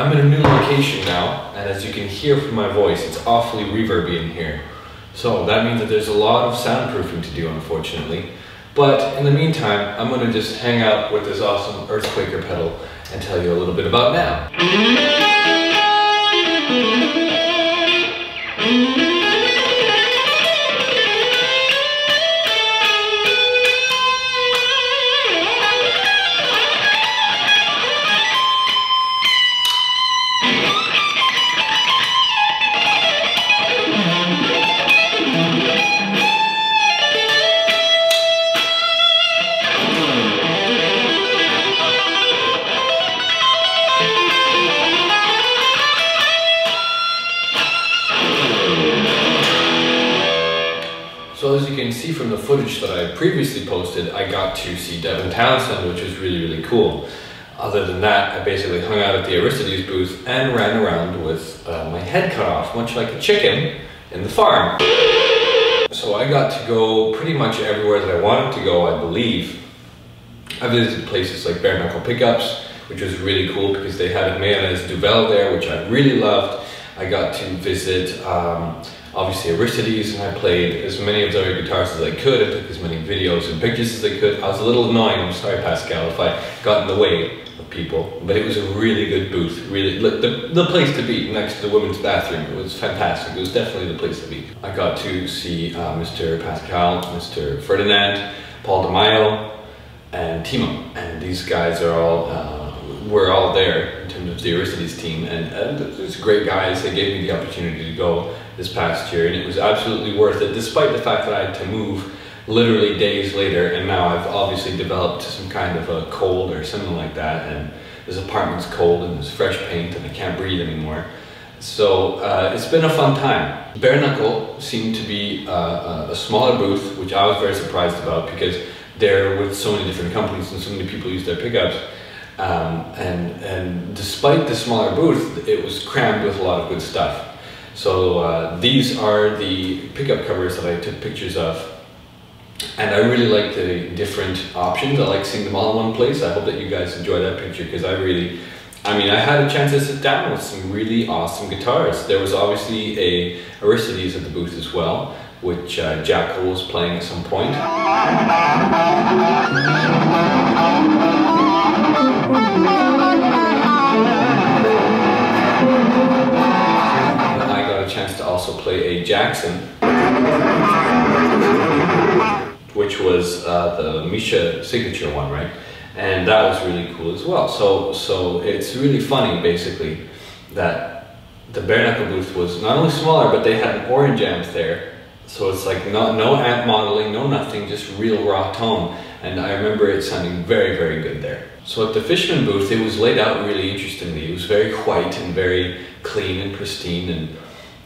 I'm in a new location NAMM, and as you can hear from my voice, it's awfully reverby in here. So that means that there's a lot of soundproofing to do, unfortunately. But in the meantime, I'm gonna just hang out with this awesome Earthquaker pedal and tell you a little bit about now. As you can see from the footage that I previously posted, I got to see Devin Townsend, which was really, really cool. Other than that, I basically hung out at the Aristides booth and ran around with uh, my head cut off, much like a chicken in the farm. So I got to go pretty much everywhere that I wanted to go, I believe. I visited places like Bare Knuckle Pickups, which was really cool because they had a Mayones Duvell there, which I really loved. I got to visit um, obviously Aristides and I played as many of their guitars as I could. I took as many videos and pictures as I could. I was a little annoying, I'm sorry Pascal if I got in the way of people, but it was a really good booth, really, the, the place to be next to the women's bathroom. It was fantastic, it was definitely the place to be. I got to see uh, Mr. Pascal, Mr. Ferdinand, Paul DeMaio, and Timo, and these guys are all, uh, we're all there in terms of the Aristides team, and, and it's great guys. They gave me the opportunity to go this past year, and it was absolutely worth it, despite the fact that I had to move literally days later, and now I've obviously developed some kind of a cold or something like that, and this apartment's cold and there's fresh paint and I can't breathe anymore. So uh, it's been a fun time. Bare Knuckle seemed to be uh, a smaller booth, which I was very surprised about because they're with so many different companies and so many people use their pickups. Um, and, and despite the smaller booth, it was crammed with a lot of good stuff. So uh, these are the pickup covers that I took pictures of. And I really like the different options. I like seeing them all in one place. I hope that you guys enjoy that picture because I really, I mean, I had a chance to sit down with some really awesome guitars. There was obviously a Aristides at the booth as well, which uh, Jackal was playing at some point. I got a chance to also play a Jackson, which was uh, the Misha signature one, right? And that was really cool as well. So, so it's really funny, basically, that the bare knuckle booth was not only smaller, but they had an orange amp there. So it's like no, no amp modeling, no nothing, just real raw tone. And I remember it sounding very, very good there. So at the Fishman booth, it was laid out really interestingly. It was very white and very clean and pristine. And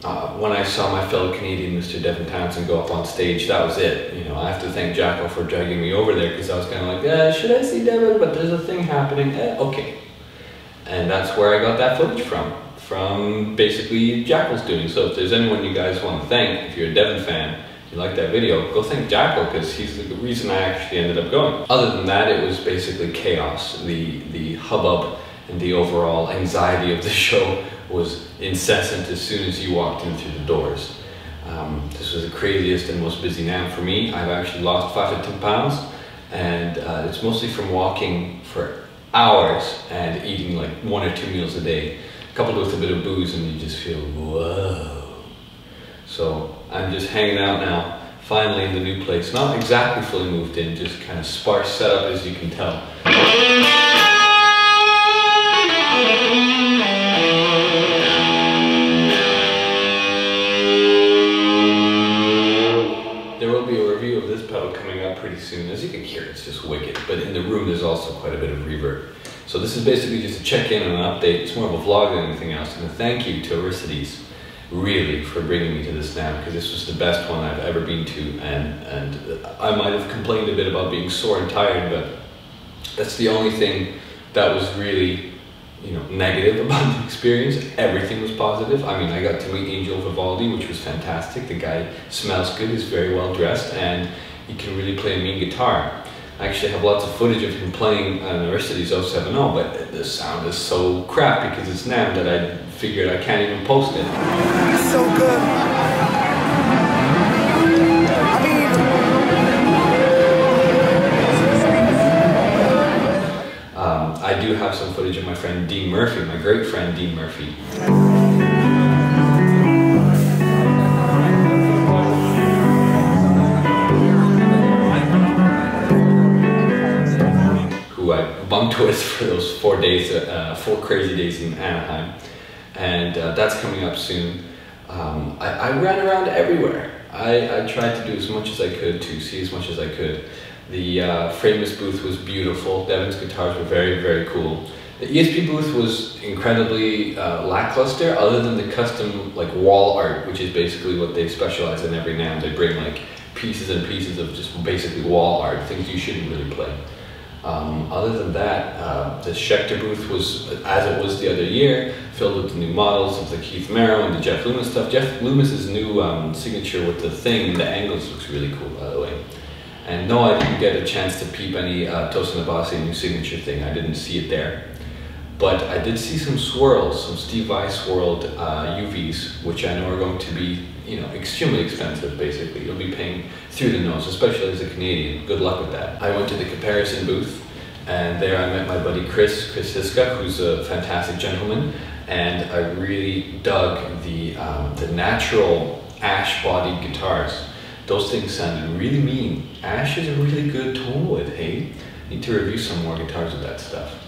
uh, when I saw my fellow Canadian, Mr. Devin Townsend, go up on stage, that was it. You know, I have to thank Jacko for dragging me over there because I was kind of like, eh, should I see Devin? But there's a thing happening. Eh, okay. And that's where I got that footage from. From basically Jackal's doing. So if there's anyone you guys want to thank, if you're a Devin fan, you like that video, go thank Jackal because he's the reason I actually ended up going. Other than that, it was basically chaos. The, the hubbub and the overall anxiety of the show was incessant as soon as you walked in through the doors. Um, this was the craziest and most busy night for me. I've actually lost five to 10 pounds and uh, it's mostly from walking for hours and eating like one or two meals a day, coupled with a bit of booze and you just feel, whoa. So I'm just hanging out now, finally in the new place. Not exactly fully moved in, just kind of sparse setup as you can tell. There will be a review of this pedal coming up pretty soon. As you can hear, it's just wicked. But in the room, there's also quite a bit of reverb. So this is basically just a check-in and an update. It's more of a vlog than anything else. And a thank you to Aristides, really, for bringing me to this NAMM, because this was the best one I've ever been to. And, and I might have complained a bit about being sore and tired, but that's the only thing that was really you know, negative about the experience. Everything was positive. I mean, I got to meet Angel Vivaldi, which was fantastic. The guy smells good, is very well dressed, and he can really play a mean guitar. I actually have lots of footage of him playing an Aristides 070, but the sound is so crap because it's NAMM that I figured I can't even post it. It's so good. I mean, Um, I do have some footage of my friend Dean Murphy, my great friend Dean Murphy. Bunked for those four days, uh, four crazy days in Anaheim, and uh, that's coming up soon. Um, I, I ran around everywhere. I, I tried to do as much as I could to see as much as I could. The uh, Framus booth was beautiful. Devin's guitars were very, very cool. The ESP booth was incredibly uh, lackluster, other than the custom like wall art, which is basically what they specialize in every now. They bring like pieces and pieces of just basically wall art, things you shouldn't really play. Um, other than that, uh, the Schecter booth was, as it was the other year, filled with the new models of the Keith Merrow and the Jeff Loomis stuff. Jeff Loomis's new um, signature with the thing, the angles looks really cool, by the way. And no, I didn't get a chance to peep any uh, Tosin Abasi new signature thing. I didn't see it there. But I did see some swirls, some Steve Vai swirled uh, UVs, which I know are going to be, you know, extremely expensive. Basically, you'll be paying through the nose, especially as a Canadian. Good luck with that. I went to the Caparison booth, and there I met my buddy Chris, Chris Hiska, who's a fantastic gentleman, and I really dug the um, the natural ash-bodied guitars. Those things sounded really mean. Ash is a really good tone wood. Hey, need to review some more guitars with that stuff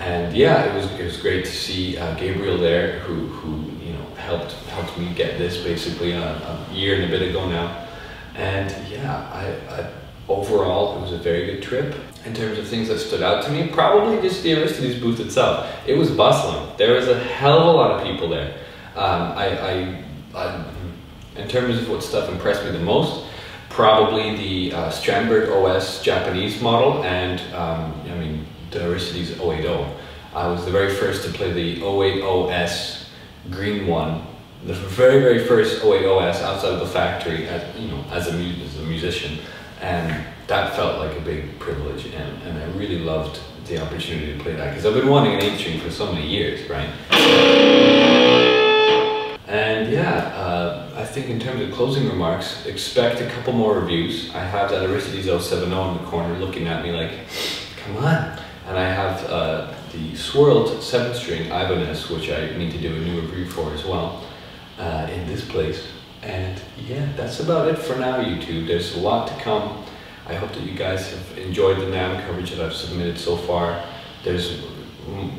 and yeah, it was it was great to see uh, Gabriel there, who who you know helped helped me get this basically a, a year and a bit ago now, and yeah, I, I overall it was a very good trip. In terms of things that stood out to me, probably just the Aristides booth itself. It was bustling. There was a hell of a lot of people there. Um, I, I, I, in terms of what stuff impressed me the most, probably the uh, Strandberg OS Japanese model, and um, I mean the Aristides 080. I was the very first to play the 080S green one, the very, very first 080S outside of the factory, as, you know, as a, mu as a musician. And that felt like a big privilege, and, and I really loved the opportunity to play that, because I've been wanting an 8 string for so many years, right? And yeah, uh, think in terms of closing remarks, expect a couple more reviews. I have that Aristides 070 in the corner looking at me like, come on. And I have uh, the swirled seven string Ibanez, which I need to do a new review for as well, uh, in this place. And yeah, that's about it for now, YouTube. There's a lot to come. I hope that you guys have enjoyed the NAMM coverage that I've submitted so far. There's,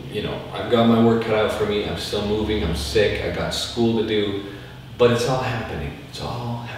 you know, I've got my work cut out for me. I'm still moving. I'm sick. I got school to do, but it's all happening. It's all happening.